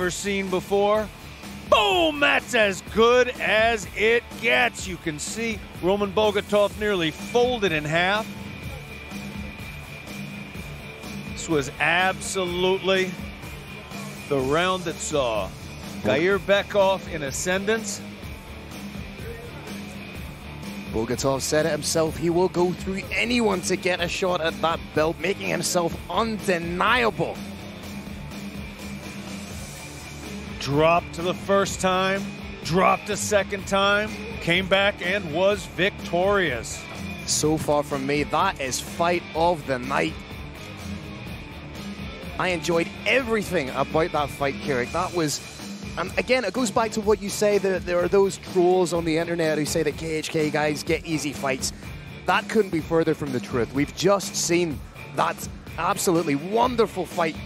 ever seen before. Boom! That's as good as it gets. You can see Roman Bogatov nearly folded in half. This was absolutely the round that saw Gairbekov in ascendance. Bogatov said it himself. He will go through anyone to get a shot at that belt, making himself undeniable. Dropped to the first time, dropped a second time, came back and was victorious. So far from me, that is fight of the night. I enjoyed everything about that fight, Kirik. That was, and again, it goes back to what you say that there are those trolls on the internet who say that KHK guys get easy fights. That couldn't be further from the truth. We've just seen that absolutely wonderful fight